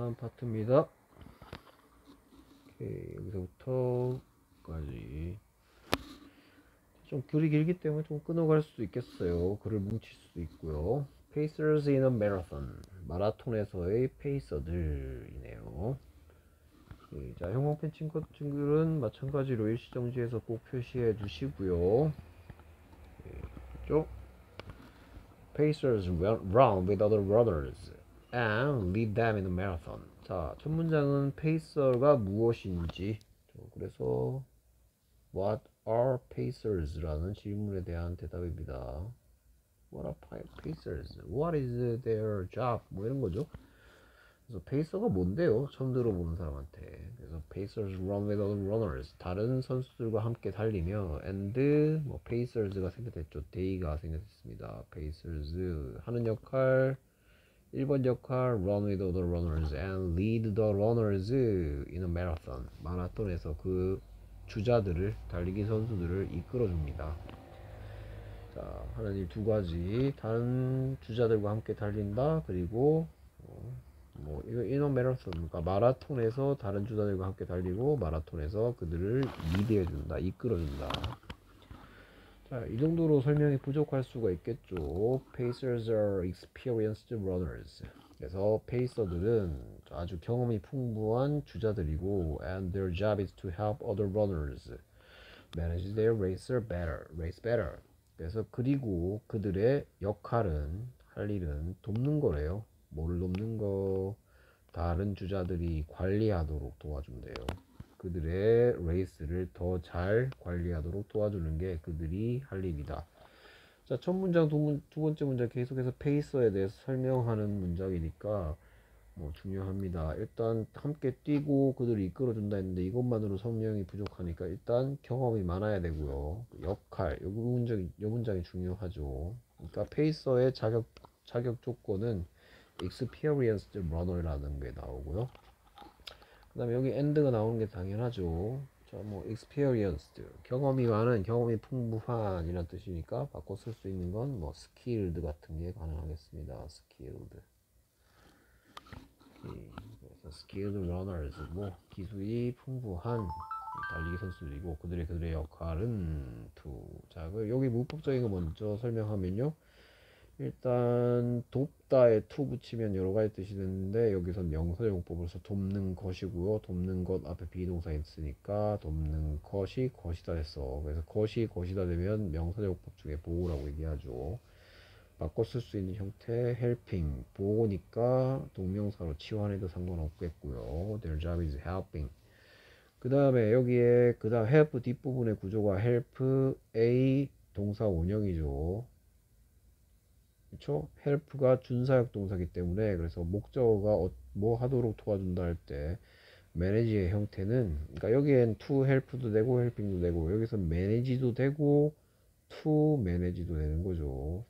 다음 파트입니다. 오케이, 여기서부터까지 좀 글이 길기 때문에 좀 끊어갈 수도 있겠어요. 글을 뭉칠 수도 있고요. Pacers in a Marathon 마라톤에서의 페이서들이네요. 예, 자, 형광펜 친구들은 마찬가지로 일시정지해서 꼭 표시해 두시고요. 예, 쪽 Pacers run with other runners and lead them in a marathon. 자, 첫 문장은 페이서가 무엇인지. 그래서 What are Pacers라는 질문에 대한 대답입니다. What are Pacers? What is their job? 뭐 이런 거죠. 그래서 페이서가 뭔데요? 처음 들어보는 사람한테. 그래서 Pacers run with other runners. 다른 선수들과 함께 달리며 and 뭐 Pacers가 생겼했죠. They가 생겼습니다. Pacers 하는 역할 1번 역할 run with other runners and lead the runners in a marathon. 마라톤에서 그 주자들을 달리기 선수들을 이끌어 줍니다. 자, 하는 일 두 가지. 다른 주자들과 함께 달린다. 그리고 어, 뭐 이거 인어 마라톤 그러니까 마라톤에서 다른 주자들과 함께 달리고 마라톤에서 그들을 리드해 준다. 이끌어 준다. 자, 이 정도로 설명이 부족할 수가 있겠죠. Pacers are experienced runners. 그래서 페이서들은 아주 경험이 풍부한 주자들이고 and their job is to help other runners manage their race better. race better. 그래서 그리고 그들의 역할은 할 일은 돕는 거래요. 뭘 돕는 거? 다른 주자들이 관리하도록 도와준대요. 그들의 레이스를 더 잘 관리하도록 도와주는 게 그들이 할 일이다. 자, 첫 문장, 두, 문, 두 번째 문장 계속해서 페이서에 대해서 설명하는 문장이니까 뭐 중요합니다. 일단 함께 뛰고 그들을 이끌어준다 했는데 이것만으로 설명이 부족하니까 일단 경험이 많아야 되고요. 역할, 이 문장이, 이 문장이 중요하죠. 그러니까 페이서의 자격, 자격 조건은 experienced runner라는 게 나오고요. 그 다음에 여기 end가 나오는 게 당연하죠. 자, 뭐 experienced 경험이 많은, 경험이 풍부한 이란 뜻이니까 바꿔 쓸 수 있는 건 뭐 skilled 같은 게 가능하겠습니다. skilled. 그래서 skilled runners 뭐 기술이 풍부한 달리기 선수들이고 그들의 그들의 역할은 to. 자, 그 여기 문법적인 거 먼저 설명하면요. 일단 돕다에 to 붙이면 여러 가지 뜻이 되는데 여기서 명사용법으로서 돕는 것이고요. 돕는 것 앞에 비동사 있으니까 돕는 것이 것이다 됐어. 그래서 것이 것이다 되면 명사용법 중에 보호라고 얘기하죠. 바꿔 쓸 수 있는 형태 helping 보호니까 동명사로 치환해도 상관없겠고요. Their job is helping. 그 다음에 여기에 그 다음 help 뒷부분의 구조가 help a 동사 원형이죠. 그렇죠? help가 준사역 동사기 때문에 그래서 목적어가 어, 뭐 하도록 도와준다 할 때 manage의 형태는 그러니까 여기엔 to help도 되고 helping도 되고 여기서 manage도 되고 to manage도 되는 거죠.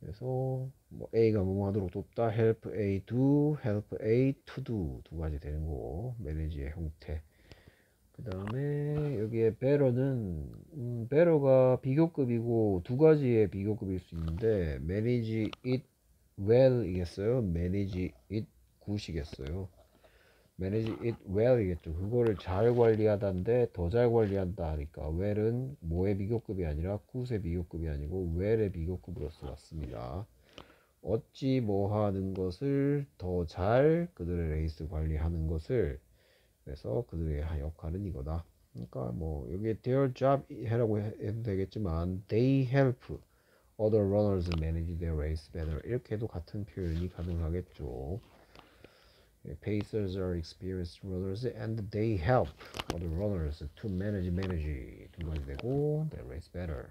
그래서 뭐 A가 뭐 하도록 돕다 help A do, help A to do 두 가지 되는 거고 manage의 형태. 그 다음에 여기에 better는 음, better가 비교급이고 두 가지의 비교급일 수 있는데 manage it well 이겠어요? manage it good이겠어요? manage it well 이겠죠. 그거를 잘 관리하다인데 더 잘 관리한다 하니까 well은 뭐의 비교급이 아니라 good의 비교급이 아니고 well의 비교급으로 써왔습니다. 어찌 뭐 하는 것을 더 잘 그들의 레이스 관리하는 것을 그래서 그들의 역할은 이거다. 그러니까 뭐 여기에 their job 해라고 해도 되겠지만 they help other runners manage their race better 이렇게 해도 같은 표현이 가능하겠죠. Pacers are experienced runners and they help other runners to manage manage 두 가지 되고 their race better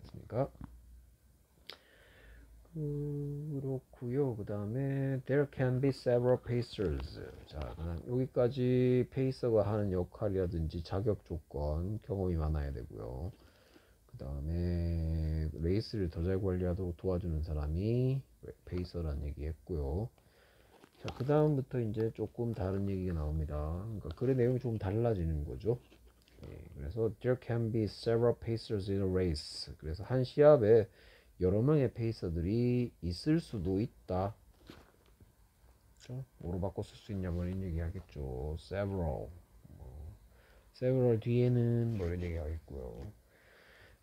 됐습니까? 그렇고요. 그 다음에 there can be several pacers. 자, 여기까지 페이서가 하는 역할이라든지 자격 조건, 경험이 많아야 되고요. 그 다음에 레이스를 더 잘 관리하도록 도와주는 사람이 페이서라는 얘기했고요. 자, 그 다음부터 이제 조금 다른 얘기가 나옵니다. 그러니까 글의 내용이 좀 달라지는 거죠. 예, 그래서 there can be several pacers in a race. 그래서 한 시합에 여러 명의 페이서들이 있을 수도 있다. 그렇죠? 뭐로 바꿔 쓸 수 있냐 뭐 이런 얘기 하겠죠. several. 뭐, several 뒤에는 뭐 이런 얘기 하겠고요.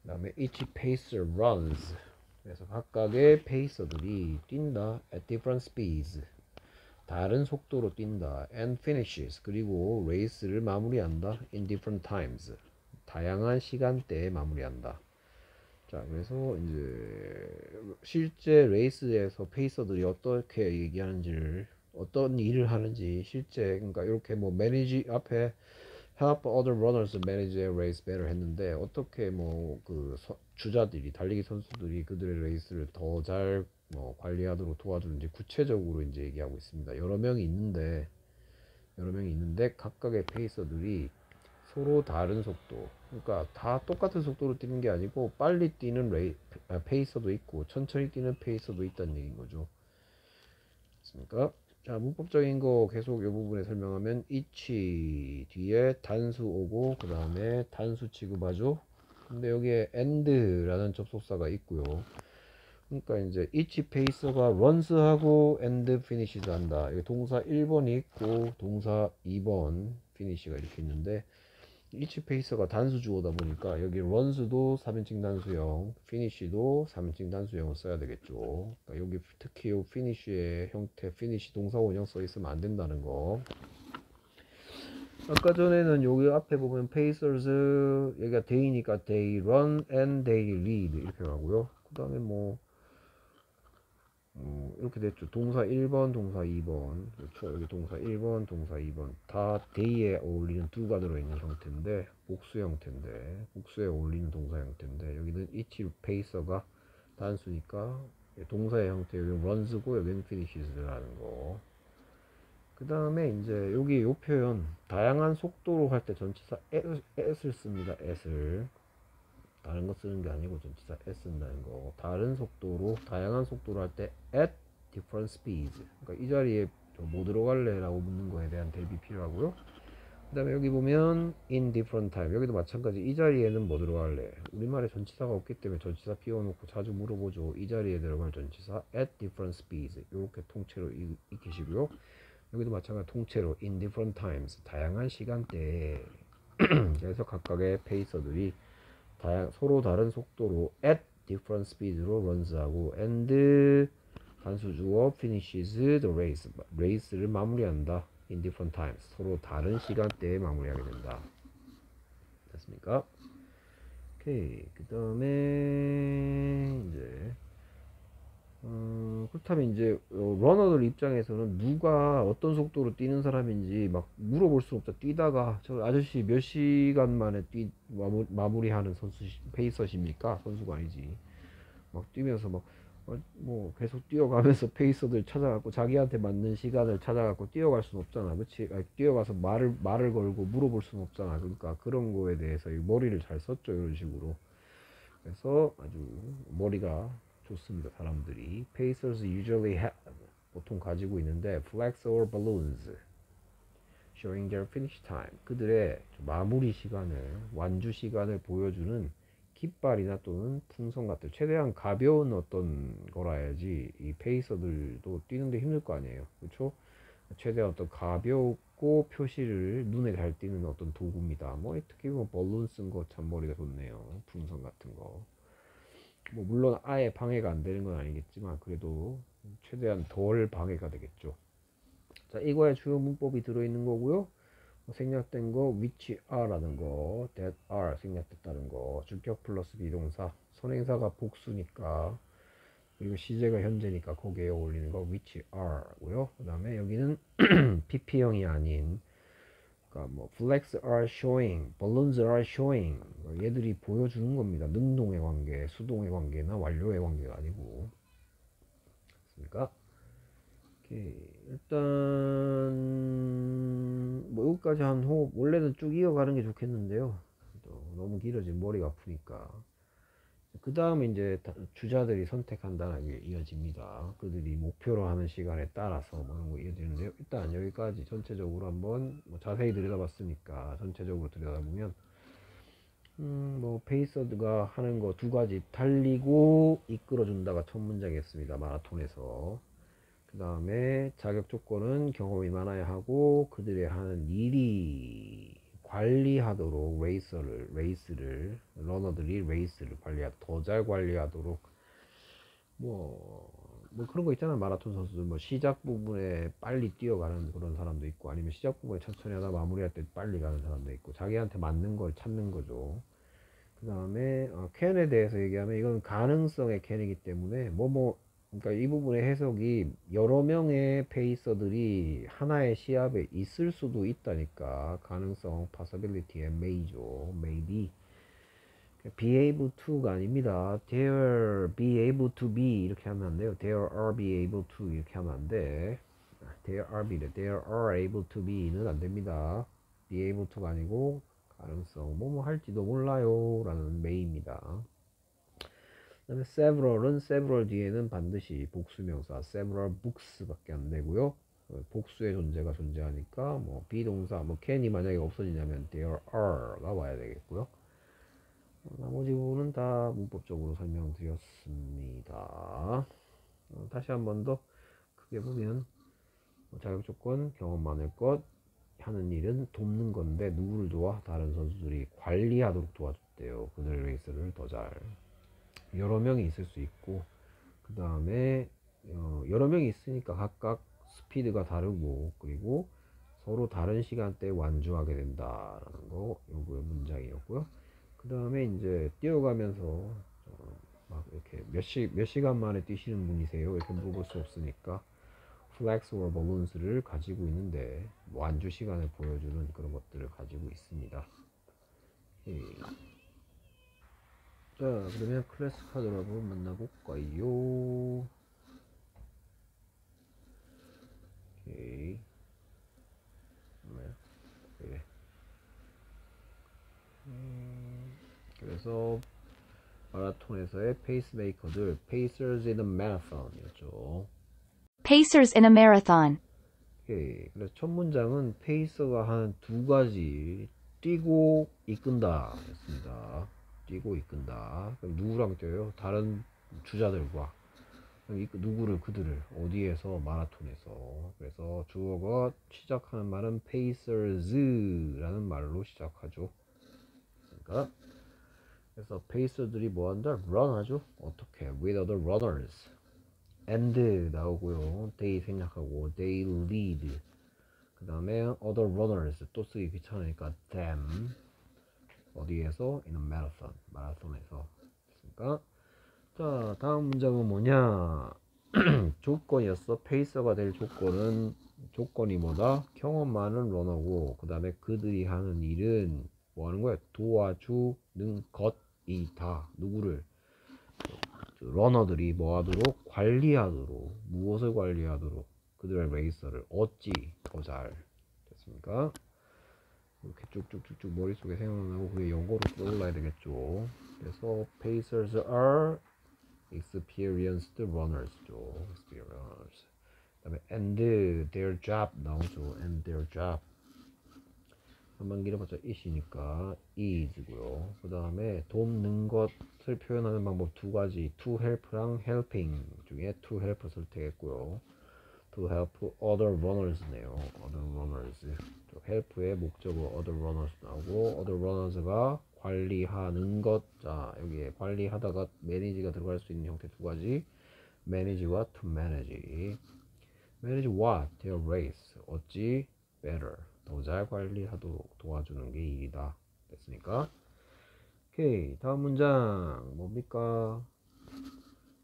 그 다음에 each pacer runs. 그래서 각각의 pacer들이 뛴다 at different speeds. 다른 속도로 뛴다. and finishes. 그리고 레이스를 마무리한다. in different times. 다양한 시간대에 마무리한다. 자, 그래서 이제 실제 레이스에서 pacer들이 어떻게 얘기하는지를 어떤 일을 하는지 실제 그러니까 이렇게 뭐 manage 앞에 help other runners manage their race better 했는데 어떻게 뭐 그 주자들이 달리기 선수들이 그들의 레이스를 더잘 뭐 관리하도록 도와주는지 구체적으로 이제 얘기하고 있습니다. 여러 명이 있는데 여러 명이 있는데 각각의 pacer들이 서로 다른 속도 그러니까 다 똑같은 속도로 뛰는 게 아니고 빨리 뛰는 레이, 아, pacer도 있고 천천히 뛰는 페이서도 있다는 얘기인 거죠. 됐습니까? 자 문법적인 거 계속 이 부분에 설명하면 each 뒤에 단수 오고 그 다음에 단수 취급하죠. 근데 여기에 and라는 접속사가 있고요. 그러니까 이제 each pacer가 runs하고 and finishes 한다. 동사 1번이 있고 동사 2번 finish가 이렇게 있는데 each pacer가 단수 주어다 보니까 여기 runs도 3인칭 단수형, finish도 3인칭 단수형을 써야 되겠죠. 그러니까 여기 특히 요 finish의 형태, finish 동사 원형 써 있으면 안 된다는 거. 아까 전에는 여기 앞에 보면 pacers 여기가 day니까 they run and they lead 이렇게 가고요. 그 다음에 뭐 어, 이렇게 됐죠. 동사 1번, 동사 2번. 그렇죠. 여기 동사 1번, 동사 2번. 다 day에 어울리는 두가 들어있는 형태인데, 복수 형태인데, 복수에 어울리는 동사 형태인데, 여기는 each pacer가 단수니까, 동사의 형태, 여기 runs고, 여기는 finishes라는 거. 그 다음에 이제 여기 요 표현, 다양한 속도로 할 때 전치사 at을 씁니다. at을. 다른 거 쓰는 게 아니고 전치사 s 쓴다는 거. 다른 속도로 다양한 속도로 할 때 at different speeds. 그러니까 이 자리에 뭐 들어갈래 라고 묻는 거에 대한 대비 필요하고요. 그 다음에 여기 보면 in different time. 여기도 마찬가지. 이 자리에는 뭐 들어갈래? 우리말에 전치사가 없기 때문에 전치사 비워놓고 자주 물어보죠. 이 자리에 들어갈 전치사 at different speeds. 이렇게 통째로 익, 익히시고요. 여기도 마찬가지 통째로 in different times. 다양한 시간대에 그래서 각각의 페이서들이 다양, 서로 다른 속도로 at different speed로 runs하고 and 단수 주어 finishes the race 레이스를 마무리한다 in different times 서로 다른 시간대에 마무리하게 된다 됐습니까? 오케이 그 다음에 이제 어, 그렇다면 이제 어, 러너들 입장에서는 누가 어떤 속도로 뛰는 사람인지 막 물어볼 수 없다. 뛰다가 저 아저씨 몇 시간 만에 뛰 마무, 마무리하는 선수 페이서십니까? 선수가 아니지. 막 뛰면서 막 어, 뭐 계속 뛰어가면서 페이서들 찾아갖고 자기한테 맞는 시간을 찾아갖고 뛰어갈 수는 없잖아. 그렇지? 뛰어가서 말을 말을 걸고 물어볼 수는 없잖아. 그러니까 그런 거에 대해서 머리를 잘 썼죠 이런 식으로. 그래서 아주 머리가 좋습니다. 사람들이. Pacers usually have 보통 가지고 있는데 flags or balloons showing their finish time. 그들의 마무리 시간을 완주 시간을 보여주는 깃발이나 또는 풍선 같은 최대한 가벼운 어떤 거라 해야지 이 페이서들도 뛰는데 힘들 거 아니에요. 그렇죠? 최대한 어떤 가볍고 표시를 눈에 잘 띄는 어떤 도구입니다. 뭐 특히 뭐 벌룬 쓴 거 참 머리가 좋네요. 풍선 같은 거 뭐 물론 아예 방해가 안 되는 건 아니겠지만 그래도 최대한 덜 방해가 되겠죠. 자, 이거에 주요 문법이 들어있는 거고요. 뭐 생략된 거 which are라는 거, that are 생략됐다는 거, 주격 플러스 비동사, 선행사가 복수니까 그리고 시제가 현재니까 거기에 어울리는 거 which are고요. 그 다음에 여기는 PP형이 아닌 그러니까 뭐 flags are showing, balloons are showing 얘들이 보여주는 겁니다. 능동의 관계, 수동의 관계나 완료의 관계가 아니고? 오케이. 일단 뭐 여기까지 한 호흡 원래는 쭉 이어가는 게 좋겠는데요. 너무 길어지면 머리가 아프니까 그 다음에 이제 주자들이 선택한다는 게 이어집니다. 그들이 목표로 하는 시간에 따라서 뭐 이런 거 이어지는데요. 일단 여기까지 전체적으로 한번 뭐 자세히 들여다봤으니까 전체적으로 들여다보면 음, 뭐 pacer들이 하는 거 두 가지 달리고 이끌어준다가 첫 문장이었습니다. 마라톤에서. 그 다음에 자격 조건은 경험이 많아야 하고 그들의 하는 일이 관리하도록 레이서를 레이스를 러너들이 레이스를 관리하 더 잘 관리하도록 뭐, 뭐 그런 거 있잖아. 마라톤 선수들 뭐 시작 부분에 빨리 뛰어가는 그런 사람도 있고 아니면 시작 부분에 천천히 하다 마무리할 때 빨리 가는 사람도 있고 자기한테 맞는 걸 찾는 거죠. 그 다음에 어, 캔에 대해서 얘기하면 이건 가능성의 캔이기 때문에 뭐뭐 그러니까 이 부분의 해석이 여러 명의 페이서들이 하나의 시합에 있을 수도 있다니까 가능성 possibility의 may죠 maybe be able to가 아닙니다 there be able to be 이렇게 하면 안 돼요 there are be able to 이렇게 하면 안돼 there are be there are able to be는 안 됩니다 be able to가 아니고 가능성 뭐뭐 할지도 몰라요 라는 may입니다 그 다음에 several은 several 뒤에는 반드시 복수명사 several books 밖에 안 되고요. 어, 복수의 존재가 존재하니까 뭐 비동사 뭐 can이 만약에 없어지냐면 there are가 와야 되겠고요. 어, 나머지 부분은 다 문법적으로 설명드렸습니다. 어, 다시 한 번 더 크게 보면 뭐 자격 조건 경험 많을 것 하는 일은 돕는 건데 누구를 도와? 다른 선수들이 관리하도록 도와줬대요. 그들 레이스를 더 잘 여러 명이 있을 수 있고 그 다음에 어, 여러 명이 있으니까 각각 스피드가 다르고 그리고 서로 다른 시간대에 완주하게 된다라는 거 요거의 문장이었고요. 그 다음에 이제 뛰어가면서 어, 막 이렇게 몇, 시, 몇 시간 만에 뛰시는 분이세요? 이렇게 물어볼 수 없으니까 flags or balloons를 가지고 있는데 완주 시간을 보여주는 그런 것들을 가지고 있습니다. 예. 자 그러면 클래스 카드로 한번 만나볼까요 오케이 뭐야 그래 음, 그래서 마라톤에서의 페이스메이커들 Pacers in a Marathon이었죠 Pacers in a marathon. 오케이. 그래서 첫 문장은 페이서가 한 두 가지 뛰고 이끈다 였습니다. 뛰고 이끈다. 그럼 누구랑 뛰어요? 다른 주자들과. 누구를 그들을 어디에서 마라톤에서. 그래서 주어가 시작하는 말은 Pacers라는 말로 시작하죠. 그러니까 그래서 페이서들이 뭐 한다? run 하죠. 어떻게? with other runners. and 나오고요. they 생략하고 they lead. 그 다음에 other runners 또 쓰기 귀찮으니까 them 어디에서? in a marathon 마라톤에서 됐습니까? 자 다음 문장은 뭐냐? 조건이었어. 페이서가 될 조건은 조건이 뭐다? 경험 많은 러너고 그 다음에 그들이 하는 일은 뭐 하는 거야? 도와주는 것이다. 누구를? 그 러너들이 뭐 하도록? 관리하도록. 무엇을 관리하도록? 그들의 레이서를 어찌 더 잘. 됐습니까? 이렇게 쭉쭉쭉쭉 머릿속에 생각나고 그게 영어로 떠올라야 되겠죠. 그래서 Pacers are experienced runners죠. Experienced. 그다음에 and their job 나오죠. and their job. 한번 길어봤자 it이니까 is고요. 그 다음에 돕는 것을 표현하는 방법 두 가지 to help랑 helping 중에 to help 선택했고요. To help other runners네요. other runners. 또 help의 목적어 other runners 나오고 other runners가 관리하는 것. 자 여기에 관리하다가 manage가 들어갈 수 있는 형태 두 가지. manage와 to manage. manage what? their race. 어찌 better. 더 잘 관리하도록 도와주는 게 일이다. 됐습니까? 오케이. 다음 문장 뭡니까?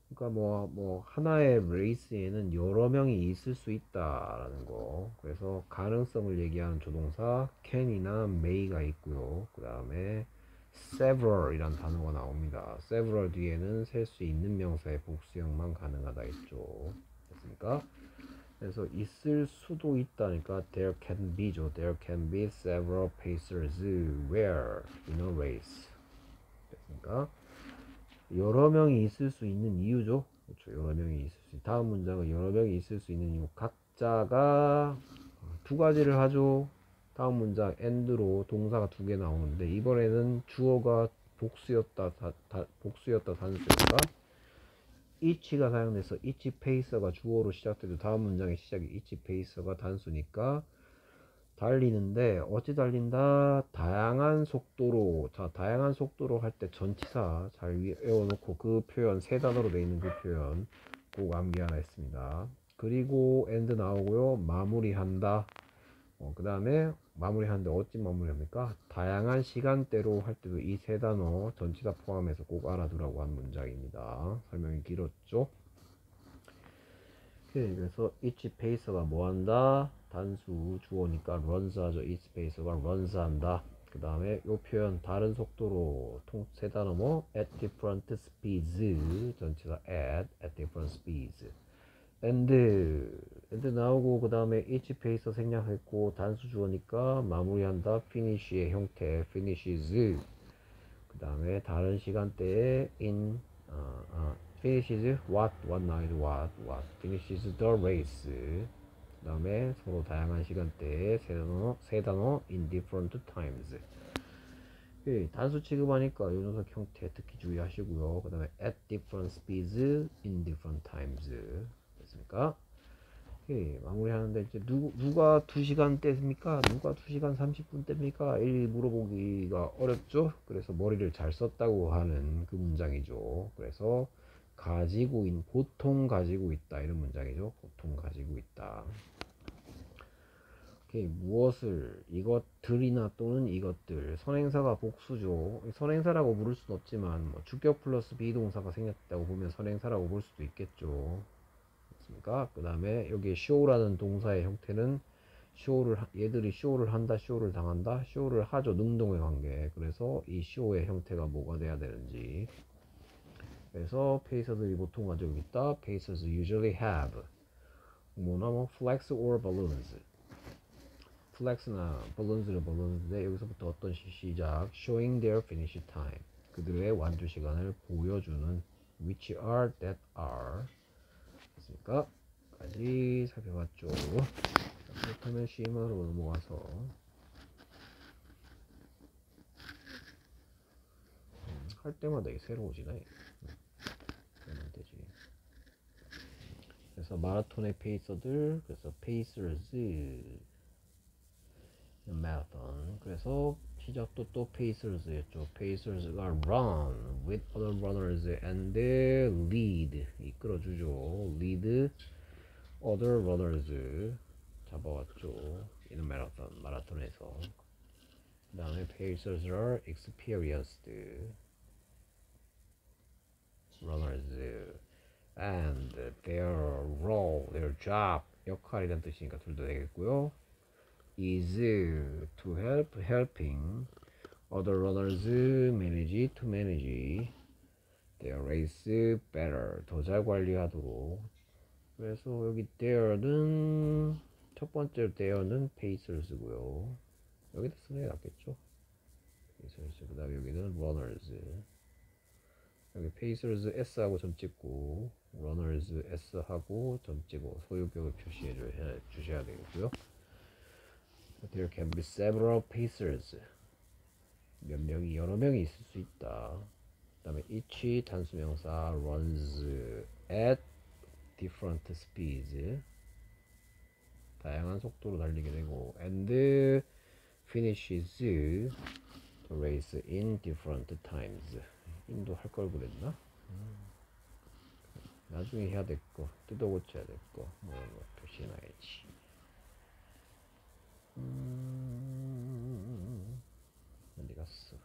그러니까 뭐, 뭐 하나의 레이스에는 여러 명이 있을 수 있다라는 거. 그래서 가능성을 얘기하는 조동사 can이나 may가 있고요. 그 다음에 several이란 단어가 나옵니다. several 뒤에는 셀 수 있는 명사의 복수형만 가능하다 했죠. 됐습니까? 그래서 있을 수도 있다니까 there can be죠. There can be several pacers where in a race. 됐습니까? 여러 명이 있을 수 있는 이유죠. 그렇죠. 여러 명이 있을 수. 다음 문장은 여러 명이 있을 수 있는 이유. 각자가 두 가지를 하죠. 다음 문장 end로 동사가 두 개 나오는데 이번에는 주어가 복수였다 다, 다- 복수였다 단수였다 each가 사용돼서 each pacer가 주어로 시작돼도 다음 문장의 시작이 each pacer가 단수니까 달리는데 어찌 달린다 다양한 속도로 자 다양한 속도로 할 때 전치사 잘 외워놓고 그 표현 세 단어로 돼 있는 그 표현 꼭 암기하라 했습니다 그리고 end 나오고요 마무리한다 어, 그 다음에 마무리하는데 어찌 마무리합니까 다양한 시간대로 할 때도 이 세 단어 전치사 포함해서 꼭 알아두라고 한 문장입니다 설명이 길었죠 오케이, 그래서 each pacer가 뭐 한다? 단수 주어니까 runs 하죠. each pacer가 runs 한다. 그 다음에 요 표현 다른 속도로 통 세 단어 뭐 at different speeds 전체가 at at different speeds and and 나오고 그 다음에 each pacer 생략했고 단수 주어니까 마무리한다 finish의 형태 finishes 그 다음에 다른 시간대에 in 어, 어, finishes what what night what what finishes the race 그 다음에 서로 다양한 시간대에 세 단어 세 단어 in different times 예, 단수 취급하니까 요 녀석 형태 특히 주의하시고요 그 다음에 at different speeds in different times 됐습니까? 예, 마무리하는데 이제 누, 누가 2시간대입니까? 누가 2시간 30분대입니까? 이 물어보기가 어렵죠? 그래서 머리를 잘 썼다고 하는 그 문장이죠. 그래서 가지고 있, 보통 가지고 있다 이런 문장이죠. 보통 가지고 있다. 오케이, 무엇을 이것들이나 또는 이것들 선행사가 복수죠. 선행사라고 부를 수는 없지만 뭐 주격 플러스 비동사가 생겼다고 보면 선행사라고 볼 수도 있겠죠. 맞습니까? 그 다음에 여기 show라는 동사의 형태는 하- 얘들이 show를 한다, show를 당한다, show를 하죠. 능동의 관계. 그래서 이 show의 형태가 뭐가 돼야 되는지. 그래서 pacer들이 보통 가지고 있다. pacers usually have 뭐나 뭐 flags or balloons. flex나 balloons를 balloons인데 여기서부터 어떤 시, 시작 showing their finish time 그들의 완주 시간을 보여주는 which are that are 됐습니까? 까지 살펴봤죠. 자, 그렇다면 CM으로 넘어가서 음, 할 때마다 이게 새로워지네. 그래서 마라톤의 페이서들, 그래서 페이서즈, 마라톤. 그래서 시작도 또 페이서즈였죠. 페이서즈가 run with other runners and lead 이끌어주죠. lead other runners 잡아왔죠. in a marathon 마라톤에서. 그 다음에 pacers are experienced runners And their role, their job 역할이란 뜻이니까 둘 다 되겠고요. is to help helping other runners manage to manage their race better 더 잘 관리하도록 그래서 여기 there는 첫 번째 there는 pacers고요 여기다 쓰는 게 낫겠죠 그 다음에 여기는 runners 여기 pacers s하고 점 찍고 runners s하고 점 찍고 소유격을 표시해 줘- 주셔야 되겠고요 There can be several pacers. 몇 명이 여러 명이 있을 수 있다. 그 다음에 each 단수명사 runs at different speeds. 다양한 속도로 달리게 되고 and finishes the race in different times. 인도 할 걸 그랬나? 음. 나중에 해야 될 거, 뜯어 고쳐야 될 거, 뭐 이런 거 표시해놔야지. 음, 어디 갔어?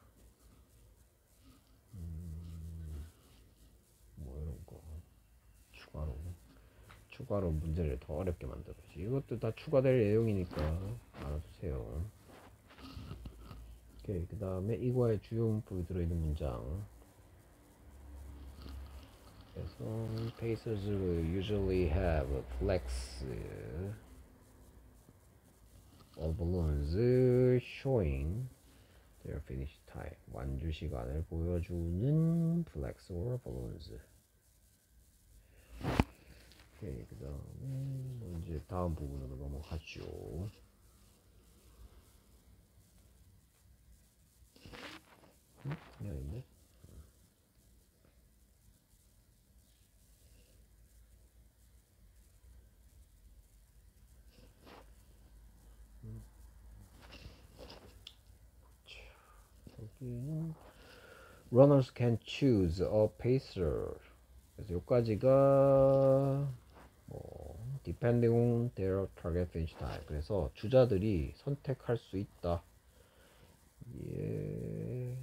음, 뭐 이런 거 추가로 추가로 문제를 더 어렵게 만들어지. 이것도 다 추가될 내용이니까 알아두세요. 오케이 그 다음에 이거의 주요 문법이 들어있는 문장. Some pacers will usually have flags of balloons showing their finish time. 완주 시간을 보여주는 flags or balloons. Okay, 그 다음에 이제 다음 부분으로 넘어가죠. 음? 아닌데? Runners can choose a pacer. 그래서 여기까지가 뭐 depending on their target finish time. 그래서 주자들이 선택할 수 있다. 예,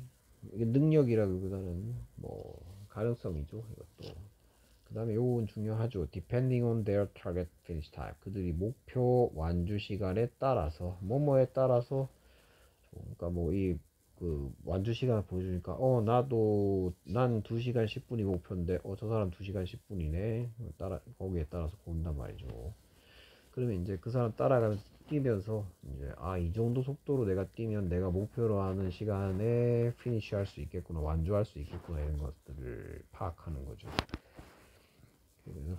이게 능력이라기보다는 뭐 가능성이죠. 이것도. 그 다음에 요건 중요하죠. depending on their target finish time. 그들이 목표 완주 시간에 따라서 뭐뭐에 따라서 그러니까 뭐 이 그 완주 시간을 보여주니까 어 나도 난 2시간 10분이 목표인데 어 저 사람 2시간 10분이네. 따라 거기에 따라서 고른단 말이죠. 그러면 이제 그 사람 따라가면서 뛰면서 이제 아 이 정도 속도로 내가 뛰면 내가 목표로 하는 시간에 피니시 할수 있겠구나 완주할 수 있겠구나 이런 것들을 파악하는 거죠.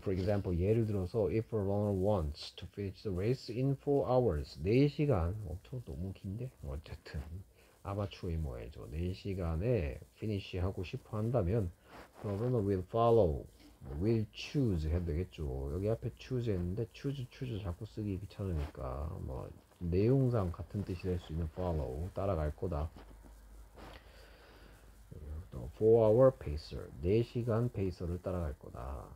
for example 예를 들어서 if a runner wants to finish the race in 4 hours 4시간 엄청 너무 긴데? 어쨌든 아마추어의 뭐예요 4시간에 finish 하고 싶어 한다면 runner will follow will choose 해도 되겠죠 여기 앞에 choose 했는데 choose choose 자꾸 쓰기 귀찮으니까 뭐 내용상 같은 뜻이 될 수 있는 follow 따라갈 거다 또 4hour pacer 4시간 pacer를 따라갈 거다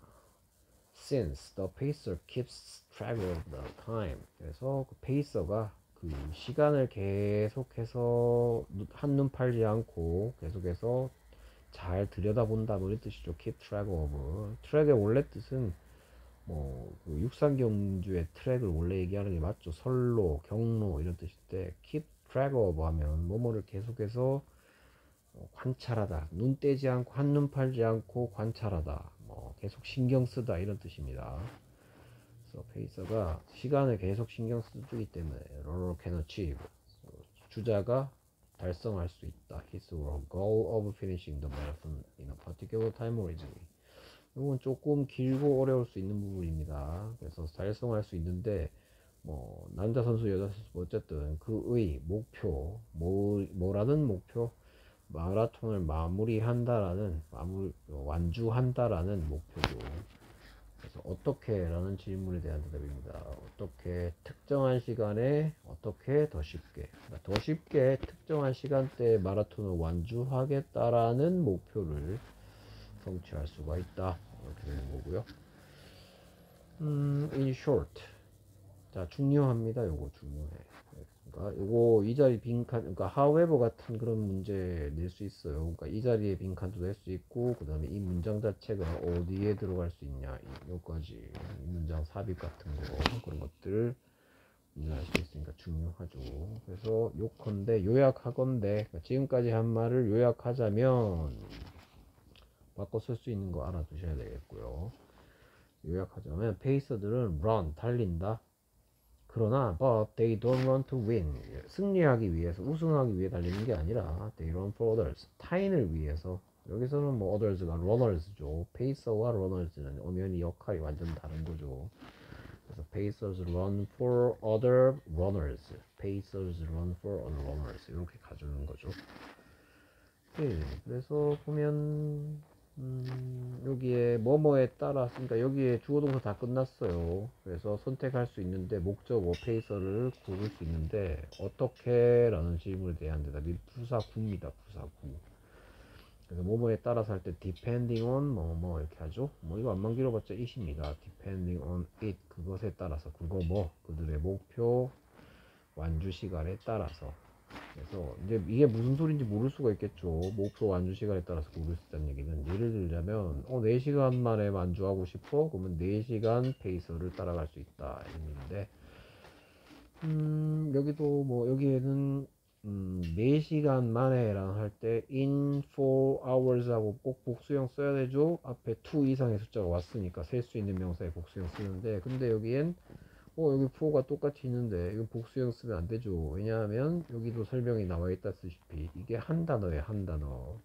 since the pacer keeps track of the time 그래서 그 pacer가 그 시간을 계속해서 눈- 한눈 팔지 않고 계속해서 잘 들여다본다 뭐 이런 뜻이죠. Keep track of. 트랙의 원래 뜻은 뭐그 육상 경주의 트랙을 원래 얘기하는 게 맞죠. 선로 경로 이런 뜻인데 keep track of 하면 뭐뭐를 계속해서 어, 관찰하다. 눈 떼지 않고 한눈 팔지 않고 관찰하다. 뭐 계속 신경 쓰다 이런 뜻입니다 그래서 페이서가 시간을 계속 신경 쓰기 때문에 runner can achieve 주자가 달성할 수 있다. His or goal of finishing the marathon in a particular time or region 이건 조금 길고 어려울 수 있는 부분입니다. 그래서 달성할 수 있는데 뭐 남자 선수 여자 선수 뭐 어쨌든 그의 목표 뭐, 뭐라는 목표? 마라톤을 마무리한다라는 마무리 완주한다라는 목표죠. 그래서 어떻게라는 질문에 대한 대답입니다. 어떻게 특정한 시간에 어떻게 더 쉽게 그러니까 더 쉽게 특정한 시간대에 마라톤을 완주하겠다라는 목표를 성취할 수가 있다 이렇게 되는 거고요. 음, in short 자 중요합니다. 요거 중요해. 그러니까 요거 이 자리 빈칸 그러니까 however 같은 그런 문제 낼 수 있어요. 그러니까 이 자리에 빈칸도 낼 수 있고 그 다음에 이 문장 자체가 어디에 들어갈 수 있냐 이 문장 삽입 같은 거 그런 것들 문제할 수 있으니까 중요하죠. 그래서 요컨대 요약하건대 그러니까 지금까지 한 말을 요약하자면 바꿔 쓸 수 있는 거 알아두셔야 되겠고요. 요약하자면 페이서들은 run 달린다. 그러나 but they don't run to win 승리하기 위해서 우승하기 위해 달리는 게 아니라 they run for others 타인을 위해서 여기서는 뭐 others가 runners죠 페이서와 runners는 엄연히 역할이 완전 다른 거죠 그래서 pacers run for other runners pacers run for other runners 이렇게 가져오는 거죠 네, 그래서 보면 음, 여기에 뭐뭐에 따라 그러니까 여기에 주어 동사 다 끝났어요. 그래서 선택할 수 있는데 목적어 페이서를 고를 수 있는데 어떻게 라는 질문에 대한 대답이 부사구입니다. 부사구. 그래서 뭐뭐에 따라서 할 때 depending on 뭐뭐 이렇게 하죠. 뭐 이거 안만 길어봤자 it입니다. depending on it 그것에 따라서 그거 뭐 그들의 목표 완주 시간에 따라서 그래서 이제 이게 무슨 소리인지 모를 수가 있겠죠. 목표 완주 시간에 따라서 모를 수 있다는 얘기는 예를 들자면 어 4시간 만에 완주하고 싶어? 그러면 4시간 페이서를 따라갈 수 있다 이런 얘기인데 음 여기도 뭐 여기에는 음 4시간 만에랑 할때 in 4 hours 하고 꼭 복수형 써야 되죠. 앞에 2 이상의 숫자가 왔으니까 셀 수 있는 명사에 복수형 쓰는데 근데 여기엔 어 여기 4가 똑같이 있는데 이거 복수형 쓰면 안 되죠. 왜냐하면 여기도 설명이 나와 있다시피 이게 한 단어예요 한 단어.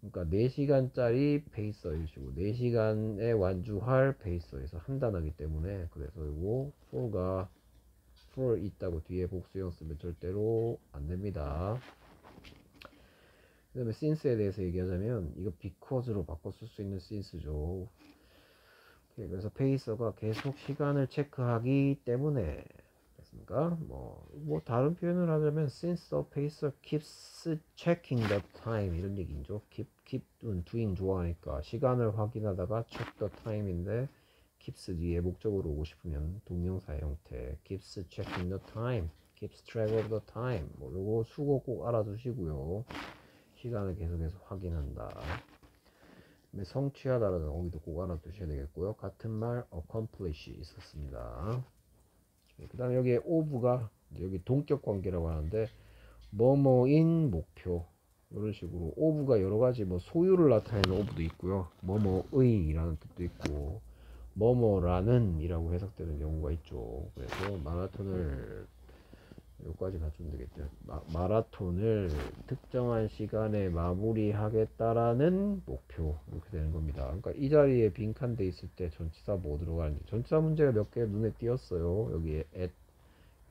그러니까 4시간짜리 페이서이시고. 4시간에 완주할 페이서에서 한 단어이기 때문에 그래서 이거 4가 4 있다고 뒤에 복수형 쓰면 절대로 안 됩니다. 그 다음에 since에 대해서 얘기하자면 이거 because로 바꿔 쓸 수 있는 since죠 그래서 페이서가 계속 시간을 체크하기 때문에 됐습니까? 뭐, 뭐 다른 표현을 하자면 since the pacer keeps checking the time 이런 얘기죠 keep, keep doing 좋아하니까 시간을 확인하다가 check the time인데 keeps 뒤에 목적으로 오고 싶으면 동명사의 형태 keeps checking the time keeps track of the time 뭐 요거 수고 꼭 알아두시고요 시간을 계속해서 확인한다 성취하다라는 어휘도 꼭 알아두셔야 되겠고요. 같은 말 accomplish 있었습니다. 그 다음에 여기에 of가 여기 동격 관계라고 하는데 뭐뭐인 목표 이런 식으로 of가 여러 가지 뭐 소유를 나타내는 of도 있고요. 뭐뭐의라는 뜻도 있고 뭐뭐라는 이라고 해석되는 경우가 있죠. 그래서 마라톤을 여기까지 갖추면 되겠죠. 마, 라톤을 특정한 시간에 마무리하겠다라는 목표 이렇게 되는 겁니다. 그러니까 이 자리에 빈칸 돼 있을 때 전치사 뭐 들어가는지. 전치사 문제가 몇 개 눈에 띄었어요. 여기에 at,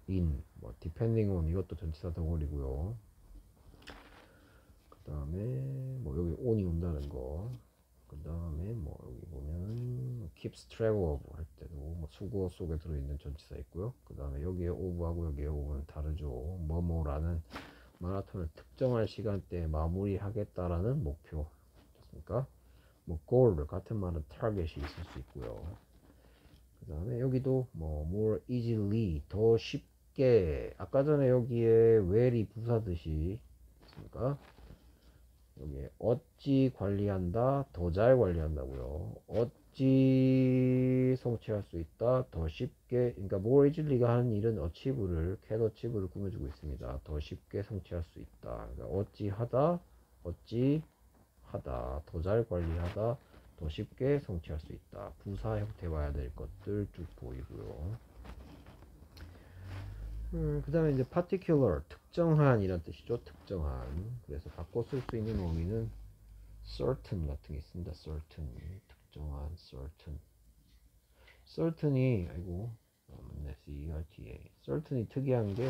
in, 뭐 depending on 이것도 전치사 덩어리고요. 그 다음에 뭐 여기 on이 온다는 거 그 다음에 뭐 여기 보면 keeps track of 할 때도 뭐 수거 속에 들어있는 전치사 있고요. 그 다음에 여기에 of하고 여기에 of는 다르죠. 뭐뭐라는 마라톤을 특정한 시간대에 마무리하겠다라는 목표. 됐습니까? 뭐 goal 같은 말은 target이 있을 수 있고요. 그 다음에 여기도 뭐 more easily 더 쉽게. 아까 전에 여기에 well이 부사듯이. 됐습니까 여기에 어찌 관리한다? 더 잘 관리한다고요. 어찌 성취할 수 있다? 더 쉽게 그러니까 more easily가 하는 일은 achieve를 can achieve를 꾸며주고 있습니다. 더 쉽게 성취할 수 있다. 그러니까 어찌 하다? 어찌 하다. 더 잘 관리하다. 더 쉽게 성취할 수 있다. 부사 형태 봐야 될 것들 쭉 보이고요 음, 그 다음에 이제 particular, 특정한 이란 뜻이죠. 특정한. 그래서 바꿔 쓸 수 있는 어휘는 certain 같은 게 있습니다. certain. 특정한, certain. certain이, 아이고, 어, 맞네. C-E-R-T-A. certain이 특이한 게,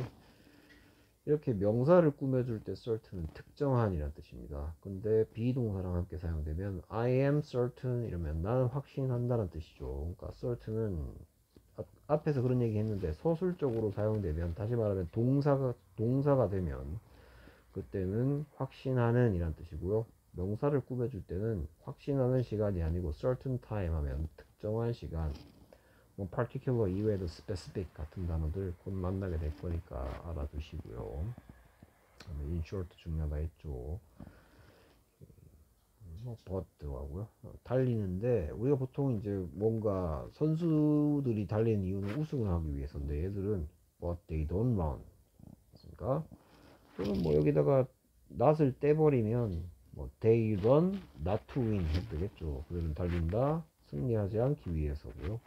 이렇게 명사를 꾸며줄 때 certain은 특정한이란 뜻입니다. 근데 비동사랑 함께 사용되면 I am certain 이러면 나는 확신한다는 뜻이죠. 그러니까 certain은 앞- 앞에서 그런 얘기 했는데 서술적으로 사용되면 다시 말하면 동사가 동사가 되면 그때는 확신하는 이란 뜻이고요. 명사를 꾸며줄 때는 확신하는 시간이 아니고 certain time 하면 특정한 시간 뭐 particular 이외에도 specific 같은 단어들 곧 만나게 될 거니까 알아두시고요. in short 중요하다 했죠. 뭐 들어가고요. 어, 달리는데 우리가 보통 이제 뭔가 선수들이 달리는 이유는 우승을 하기 위해서인데 얘들은 but they don't run. 그러니까 또는 뭐 여기다가 not을 떼버리면 뭐 they run not to win 되겠죠. 그들은 달린다 승리하지 않기 위해서고요.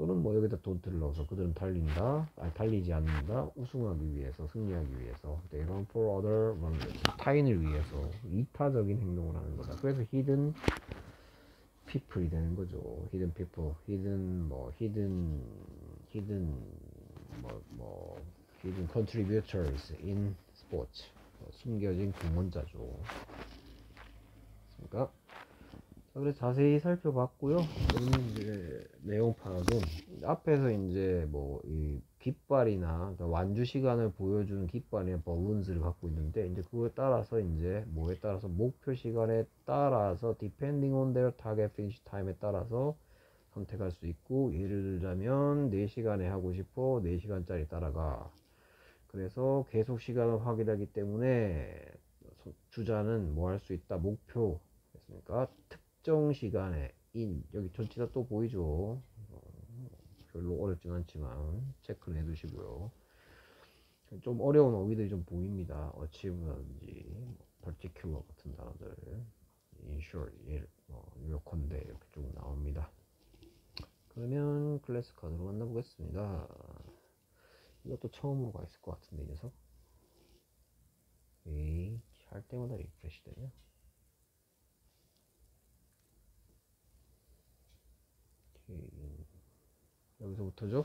또는 뭐 여기다 don't를 넣어서 그들은 달린다 아니 달리지 않는다 우승하기 위해서 승리하기 위해서 they run for other runners 타인을 위해서 이타적인 행동을 하는 거다 그래서 hidden people이 되는 거죠 hidden people hidden 뭐 hidden hidden 뭐, 뭐 hidden contributors in sports 뭐 숨겨진 공헌자죠 그러니까 자, 그래서 자세히 살펴봤고요. 그러면 이제 내용 파악은 앞에서 이제 뭐 이 깃발이나 그러니까 완주 시간을 보여주는 깃발이나 버룬즈를 갖고 있는데 이제 그거에 따라서 이제 뭐에 따라서 목표 시간에 따라서 depending on their target finish time에 따라서 선택할 수 있고 예를 들자면 4시간에 하고 싶어 4시간짜리 따라가 그래서 계속 시간을 확인하기 때문에 소- 주자는 뭐 할 수 있다 목표 됐습니까 특 정 시간에 in 여기 전치사 또 보이죠? 어, 별로 어렵진 않지만 체크를 해 두시고요. 좀 어려운 어휘들이 좀 보입니다. achieve라든지 particular 같은 단어들 ensure 예, 어, 요컨대 이렇게 쭉 나옵니다. 그러면 클래스 카드로 만나보겠습니다. 이것도 처음으로 가 있을 것 같은데 이 녀석. 에이 할 때마다 refresh 되냐 오케이. 여기서부터죠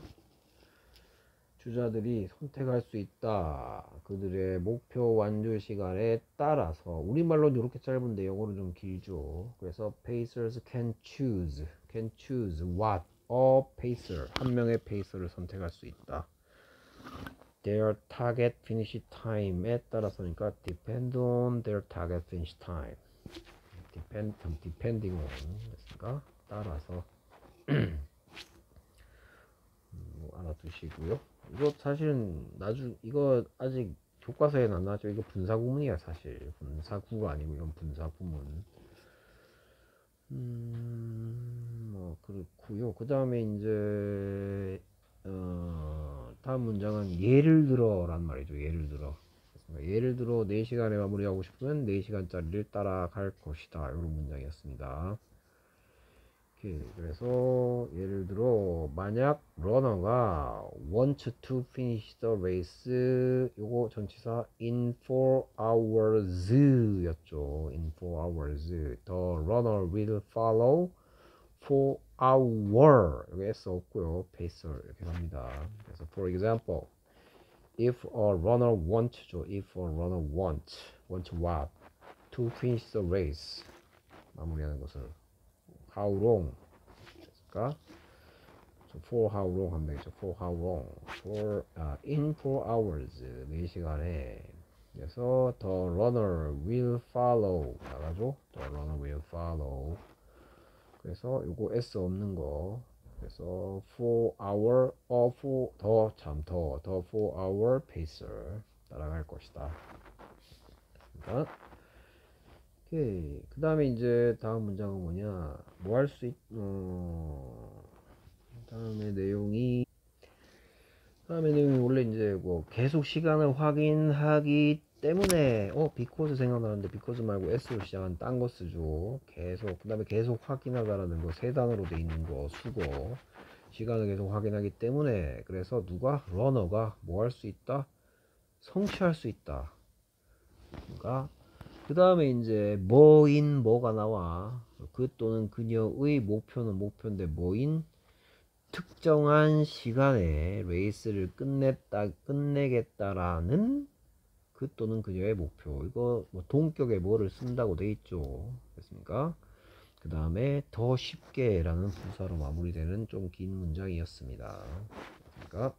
주자들이 선택할 수 있다. 그들의 목표 완주 시간에 따라서 우리말로는 이렇게 짧은데 영어로 좀 길죠. 그래서 pacers can choose, can choose what a pacer 한 명의 페이서를 선택할 수 있다. Their target finish time에 따라서니까 depend on their target finish time. depend, depending on 됐습니까? 따라서 뭐 알아두시고요. 이거 사실은 나중 이거 아직 교과서에 안 나왔죠. 이거 분사구문이야 사실. 분사구가 아니고 이건 분사구문. 음, 뭐 그렇고요. 그 다음에 이제 어, 다음 문장은 예를 들어란 말이죠. 예를 들어. 예를 들어 4시간에 마무리하고 싶으면 4시간짜리를 따라갈 것이다. 이런 문장이었습니다. 오케이. 그래서 예를 들어 만약 러너가 want to finish the race 요거 전치사 in 4 hours 였죠. in 4 hours the runner will follow 4 hour 여기 S 없고요. pacer 이렇게 갑니다. 그래서 for example if a runner want죠. if a runner want want what to finish the race 마무리하는 것을 how long 됐을까? So for how long 하면 되겠죠. for how long for uh, in 4 hours 4시간에 그래서 the runner will follow 나가죠. the runner will follow 그래서 요거 S 없는 거 그래서 4 hour 어4 더참더더 4 hour pacer 따라갈 것이다. 됐습니다. 오케이. 그 다음에 이제 다음 문장은 뭐냐. 뭐 할 수 있, 어, 다음에 내용이, 다음에 내용이 원래 이제 뭐 계속 시간을 확인하기 때문에, 어, because 생각나는데 because 말고 s로 시작한 딴 거 쓰죠. 계속. 그 다음에 계속 확인하다라는 거 세 단어로 돼 있는 거 수거. 시간을 계속 확인하기 때문에, 그래서 누가, 러너가 뭐 할 수 있다? 성취할 수 있다. 그러니까 그 다음에 이제 뭐인 뭐가 나와. 그 또는 그녀의 목표는 목표인데 뭐인? 특정한 시간에 레이스를 끝냈다 끝내겠다라는 그 또는 그녀의 목표. 이거 뭐 동격에 뭐를 쓴다고 돼 있죠. 됐습니까? 그 다음에 더 쉽게 라는 부사로 마무리되는 좀 긴 문장이었습니다. 그러니까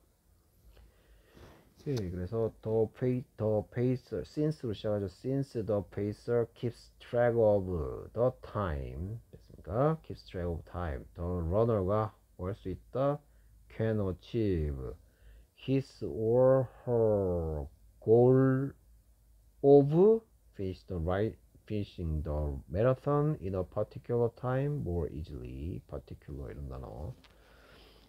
예, 그래서 the pay the pacer since로 시작하죠. since the pacer keeps track of the time 됐습니까? keeps track of time. the runner가 뭐할수 있다? can achieve his or her goal of finish the right finishing the marathon in a particular time more easily. particular 이런 단어.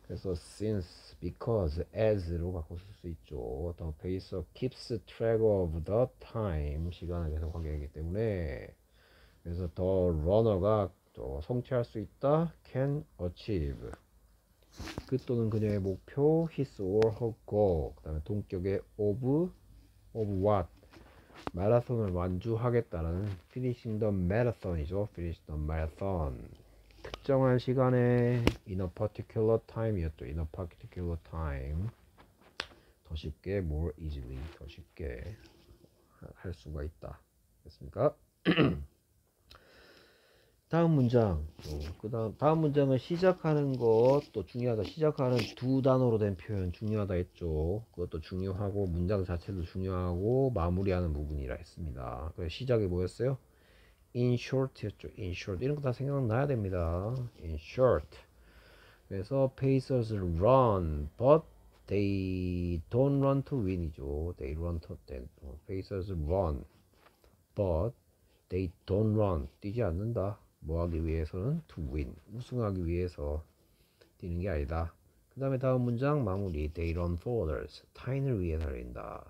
그래서 since, because, as로 바꿔 쓸 수 있죠. The pacer keeps track of the time. 시간을 계속 확인하기 때문에 그래서 the runner가 또 성취할 수 있다. can achieve. 그 또는 그녀의 목표 his or her goal. 그 다음에 동격의 of, of what. 마라톤을 완주하겠다라는 finishing the marathon이죠. finish the marathon. 특정한 시간에 in a particular time이었죠. in a particular time 더 쉽게 more easily 더 쉽게 할 수가 있다. 됐습니까? 다음 문장. 그 다음 다음 문장은 시작하는 것도 중요하다. 시작하는 두 단어로 된 표현 중요하다 했죠. 그것도 중요하고 문장 자체도 중요하고 마무리하는 부분이라 했습니다. 시작이 뭐였어요? In short였죠. in short 이런 거 다 생각나야 됩니다. in short 그래서 pacers run but they don't run to win이죠. they run to they, pacers run but they don't run 뛰지 않는다. 뭐 하기 위해서는 to win 우승하기 위해서 뛰는 게 아니다. 그 다음에 다음 문장 마무리 they run for others 타인을 위해 달린다.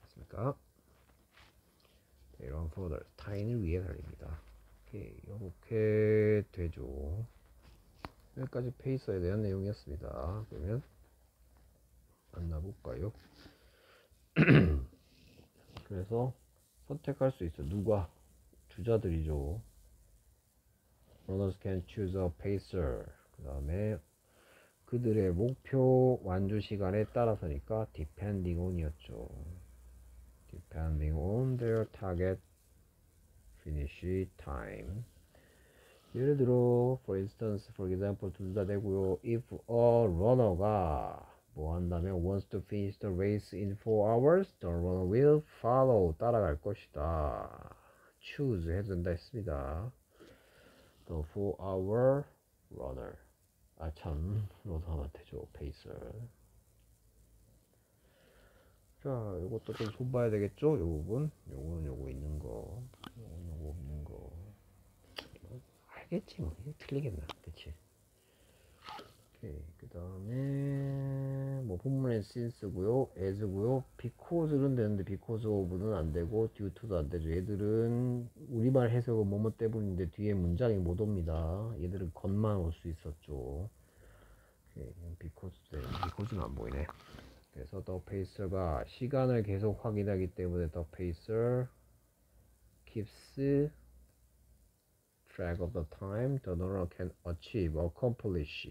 맞습니까? 이런 포더 타인을 위해 달립니다. 오케이, 이렇게 되죠. 여기까지 페이서에 대한 내용이었습니다. 그러면 만나볼까요? 그래서 선택할 수 있어. 누가? 주자들이죠. Runners can choose a pacer. 그 다음에 그들의 목표 완주 시간에 따라서니까 depending on이었죠. depending on their target finish time. 예를 들어, for instance, for example, 둘 다 되고요. If a runner가 뭐 한다면 wants to finish the race in 4 hours, the runner will follow. 따라갈 것이다. choose 해도 된다 했습니다. The 4-hour runner. 아, 참, 로드 하면 되죠. 페이서. 자, 요것도 좀 손봐야 되겠죠? 요 부분. 요거는 요거 있는 거. 요거는 요거 없는 거. 알겠지, 뭐. 이거 틀리겠나. 그치? 오케이. 그 다음에, 뭐, 본문에 since고요 as고요 because는 되는데, because of는 안 되고, due to도 안 되죠. 얘들은, 우리말 해석은 뭐뭐 때문인데, 뒤에 문장이 못 옵니다. 얘들은 겉만 올 수 있었죠. 오케이. because, 네, because는 안 보이네. 그래서 the pacer가 시간을 계속 확인하기 때문에 the pacer keeps track of the time the runner can achieve, accomplish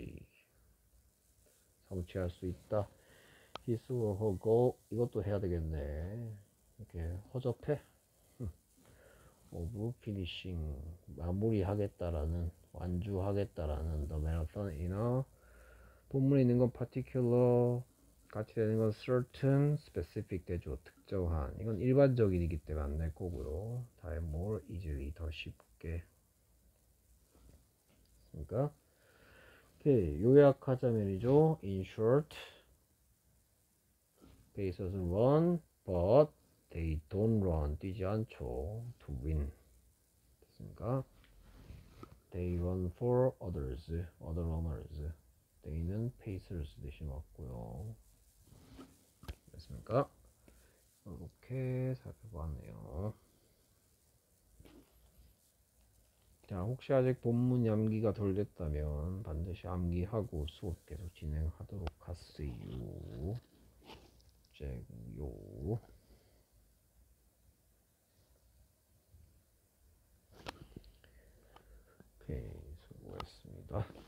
성취할 수 있다. his or her goal 이것도 해야 되겠네. 이렇게 허접해. of finishing 마무리하겠다라는 완주하겠다라는 the marathon in a 본문에 있는 건 particular 같이 되는 건 certain, specific 되죠. 특정한. 이건 일반적인이기 때문에 안 될 거고요. 다음에 more easily 더 쉽게. 그러니까 오케이. 요약하자면이죠. In short, pacers run, but they don't run. 뛰지 않죠. To win. 됐습니까? They run for others, other runners. they는 pacers 대신 왔고요. 됐습니까? 이렇게 살펴봤네요. 자, 혹시 아직 본문 암기가 덜 됐다면 반드시 암기하고 수업 계속 진행하도록 하세요. 쟁요. 오케이, 수고했습니다.